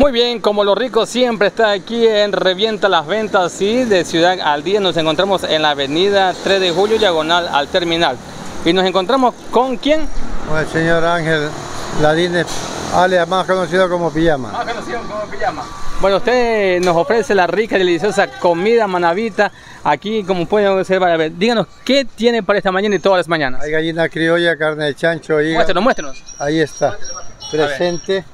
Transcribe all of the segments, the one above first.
Muy bien, como lo rico siempre está aquí en Revienta las Ventas, sí, de Ciudad al Día. Nos encontramos en la avenida 3 de Julio, diagonal al terminal. Y nos encontramos con quién? Con el señor Ángel Ladines, alias más conocido como Pijama. Más conocido como Pijama. Bueno, usted nos ofrece la rica y deliciosa comida manavita. Aquí, como pueden observar, a ver, díganos, ¿qué tiene para esta mañana y todas las mañanas? Hay gallina criolla, carne de chancho, hígado. Muéstrenos, muéstrenos. Ahí está, presente.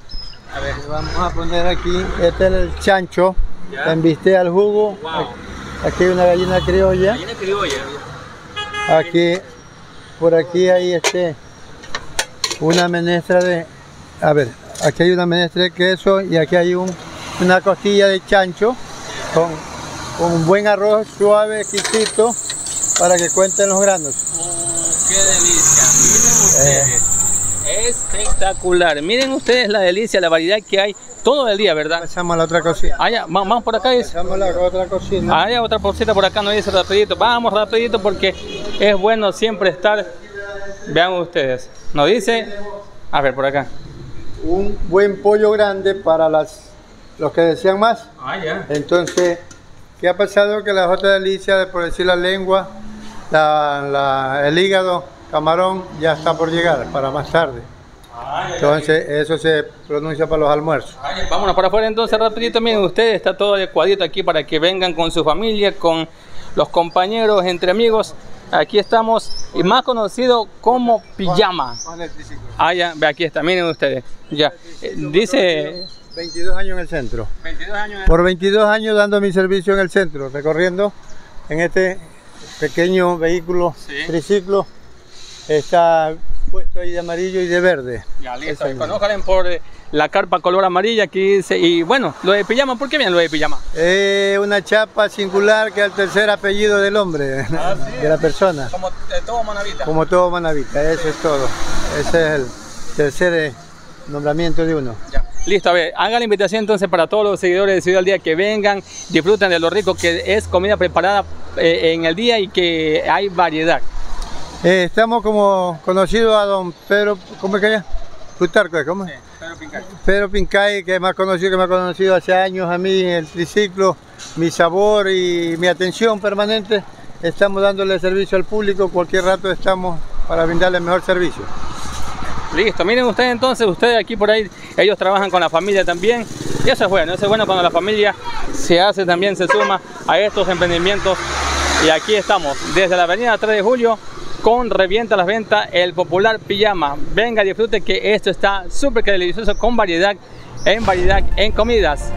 A ver. Vamos a poner aquí, este es el chancho, Ya. embiste al jugo. Wow. Aquí hay una gallina criolla. Gallina criolla. Aquí, por aquí hay este, una menestra de, a ver, aquí hay una menestra de queso y aquí hay un, una costilla de chancho con, con un buen arroz suave, exquisito, para que cuenten los granos. Oh, qué delicia. Miren ustedes. Espectacular. Miren ustedes la delicia, la variedad que hay todo el día, ¿verdad? Pasamos a la otra cocina. Allá, vamos por acá. Es. Pasamos a la otra cocina. Hay otra porcita por acá, no dice rapidito. Vamos rapidito porque es bueno siempre estar. Vean ustedes. Nos dice. A ver, por acá. Un buen pollo grande para las, los que desean más. Ah, ya. Entonces, ¿qué ha pasado? Que las otras delicias, por decir la lengua, la- la- el hígado, camarón, ya está por llegar para más tarde. Entonces, eso se pronuncia para los almuerzos. Vámonos para afuera entonces rapidito. Miren ustedes, está todo adecuadito aquí para que vengan con su familia, con los compañeros, entre amigos. Aquí estamos, y más conocido como pijama. Ah, ya, aquí está, miren ustedes. Ya, Eh, dice 22 años en el centro. 22 años. Por 22 años dando mi servicio en el centro, recorriendo en este pequeño vehículo Sí. triciclo. Está puesto ahí de amarillo y de verde. Ya, listo. Conozcan por eh, la carpa color amarilla aquí dice. Y bueno, lo de pijama, ¿por qué bien lo de pijama? Es una chapa singular que es el tercer apellido del hombre, Ah, de la persona. Como todo manavita. Como todo manavita, eso es todo. Ese es el tercer eh, nombramiento de uno. Ya. Listo, a ver, haga la invitación entonces para todos los seguidores de Ciudad al Día que vengan, disfruten de lo rico que es comida preparada eh, en el día y que hay variedad. Eh, estamos como conocidos a don Pedro, ¿cómo es que es? Plutarco, ¿cómo es? Pedro Pincay, que es más conocido, que me ha conocido hace años a mí en el triciclo, mi sabor y mi atención permanente. Estamos dándole servicio al público, cualquier rato estamos para brindarle el mejor servicio. Listo, miren ustedes entonces, ustedes aquí por ahí, ellos trabajan con la familia también. Y eso es bueno, eso es bueno cuando la familia se hace también, se suma a estos emprendimientos. Y aquí estamos, desde la avenida 3 de Julio, con Revienta las Ventas, el popular pijama. Venga, disfrute que esto está súper delicioso, con variedad, en variedad, en comidas.